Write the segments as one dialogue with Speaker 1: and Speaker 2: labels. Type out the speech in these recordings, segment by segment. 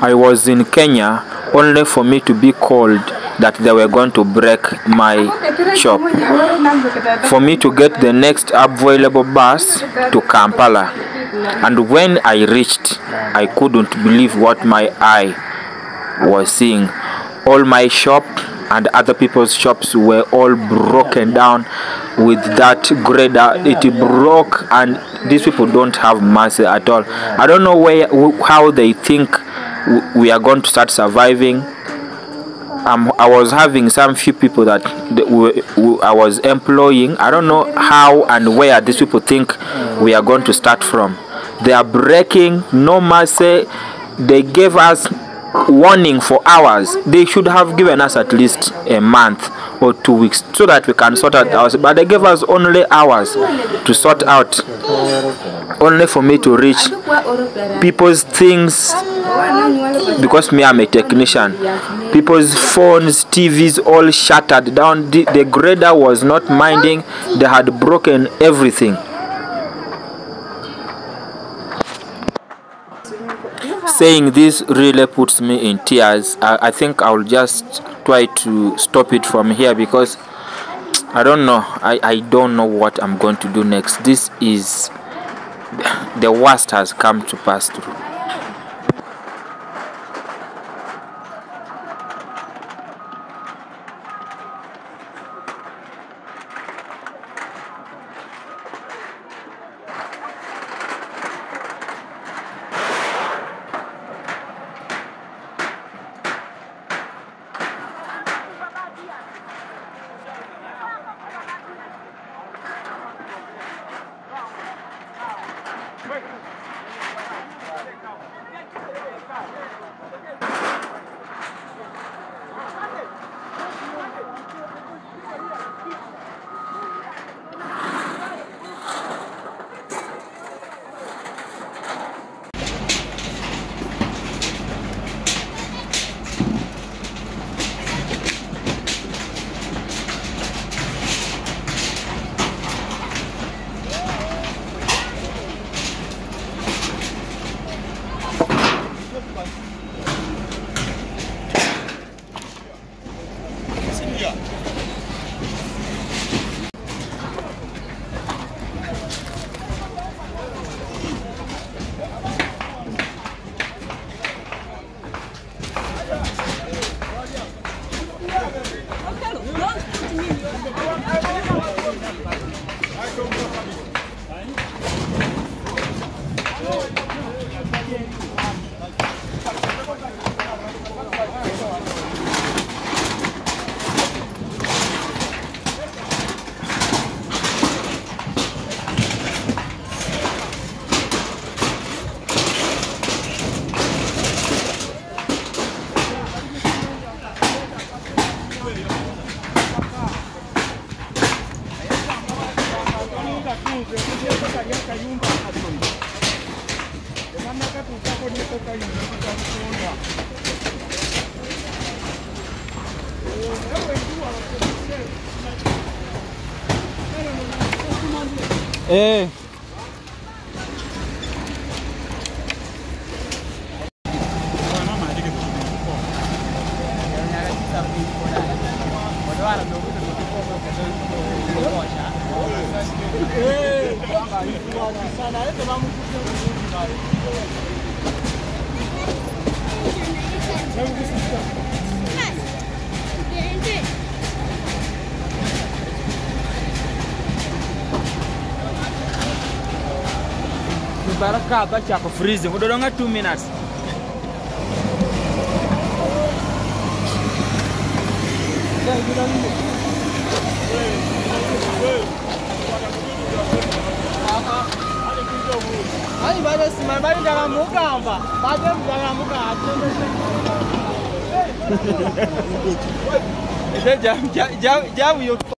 Speaker 1: I was in Kenya only for me to be called that they were going to break my shop for me to get the next available bus to Kampala. And when I reached, I couldn't believe what my eye was seeing. All my shop and other people's shops were all broken down with that grader. It broke, and these people don't have mercy at all. I don't know where how they think we are going to start surviving. Um, I was having some few people that I was employing. I don't know how and where these people think we are going to start from. They are breaking, no mercy. They gave us warning for hours. They should have given us at least a month or two weeks so that we can sort out ours. But they gave us only hours to sort out, only for me to reach people's things because me I'm a technician. People's phones, TVs all shattered down. The, the grader was not minding. They had broken everything. Saying this really puts me in tears. I, I think I'll just try to stop it from here because I don't know. I, I don't know what I'm going to do next. This is the worst has come to pass through.
Speaker 2: alianza Hazoni. Jamani, hapo nitoka hivi nikuta kuona. Eh. barakaba chako freezing udodonga 2 minutes
Speaker 3: ani vanesimani vari ndaramukamba vate ndaramuka hatendese jabu
Speaker 2: yo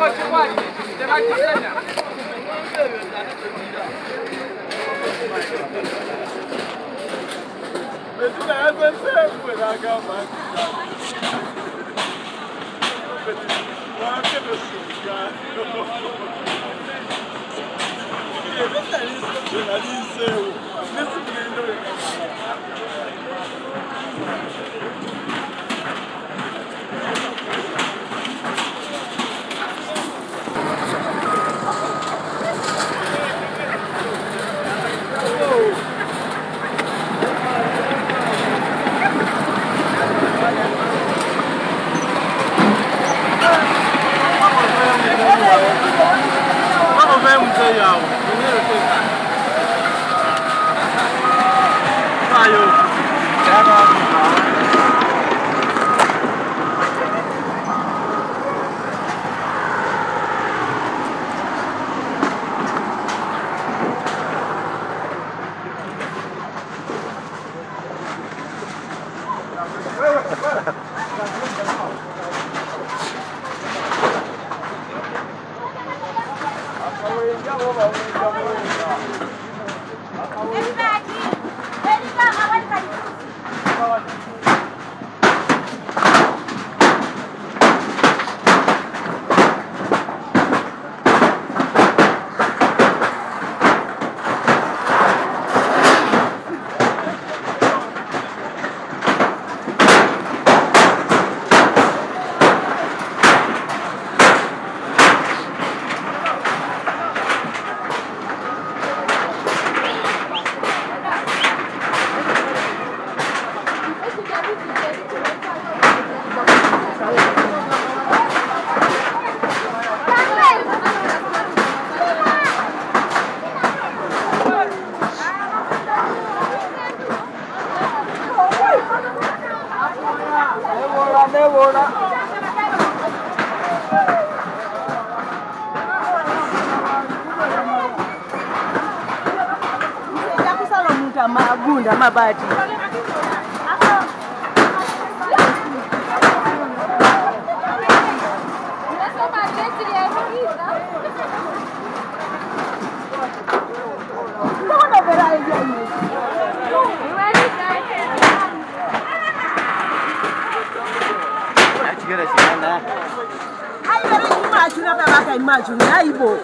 Speaker 2: jam jam yo.
Speaker 4: kusala amabunda amabati Thank you. I can imagine.
Speaker 1: vamos Igbo.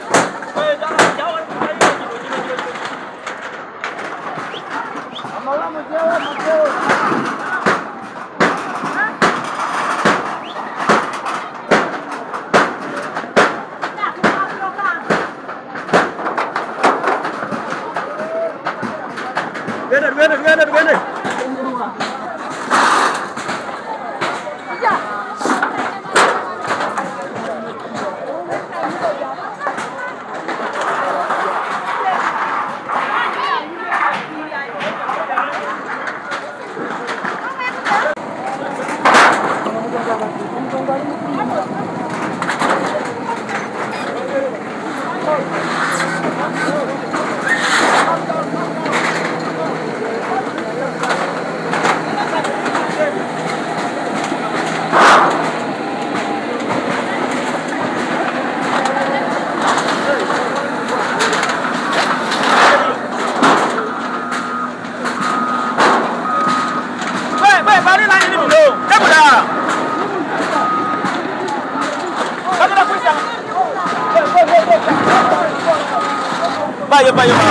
Speaker 1: ba yi ba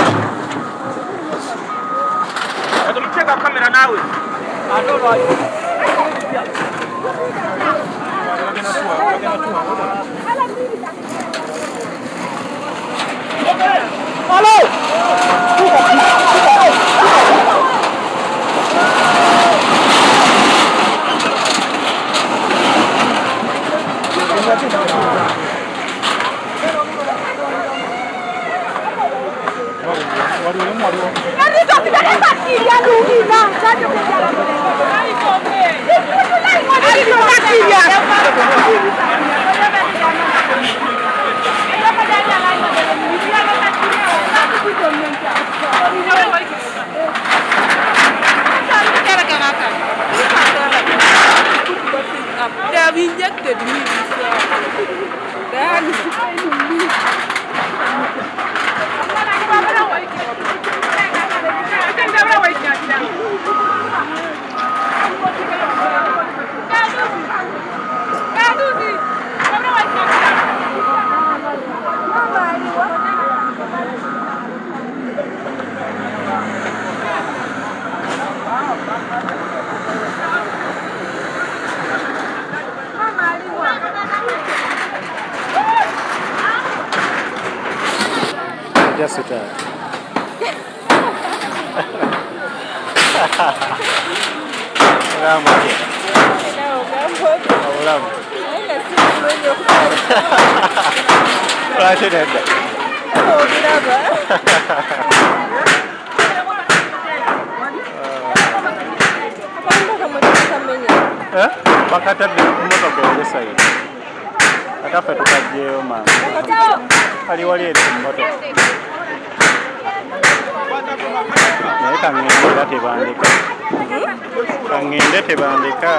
Speaker 1: ya
Speaker 5: zama ce ga kamera nawe a don't
Speaker 4: know Hello! Yes, it does. Salam alaikum. Salam. Rahatin hem de. bakatadde kumotoka egesayi akaffe tukajjeyo mangu ali wali eri ku Naye kangende batebandika. Kangende tebandika.